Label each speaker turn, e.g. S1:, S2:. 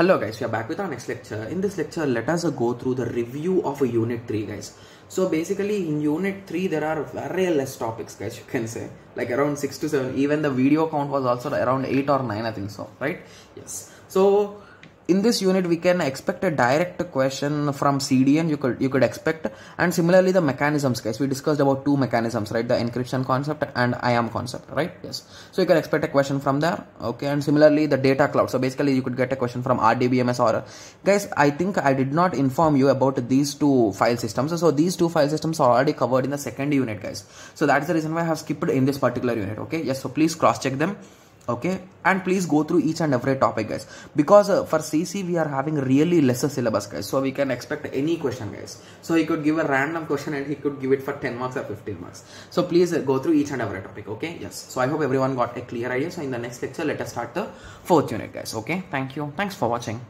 S1: Hello guys, we are back with our next lecture. In this lecture, let us go through the review of a unit 3 guys. So basically in unit 3 there are very less topics guys you can say. Like around 6 to 7 even the video count was also around 8 or 9 I think so right? Yes. So in this unit we can expect a direct question from cdn you could you could expect. And similarly the mechanisms guys. We discussed about two mechanisms right? The encryption concept and iam concept right? Yes. So you can expect a question from there okay? And similarly the data cloud. So basically you could get a question from rdbms or guys i think i did not inform you about these two file systems. So these two file systems are already covered in the second unit guys. So that's the reason why i have skipped in this particular unit okay? Yes so please cross check them okay? And please go through each and every topic guys. Because uh, for cc we are having really lesser syllabus guys. So we can expect any question guys. So he could give a random question and he could give it for 10 marks or 15 marks. So please uh, go through each and every topic okay? Yes. So i hope everyone got a clear idea. So in the next lecture let us start the fourth unit guys. Okay? Thank you. Thanks for watching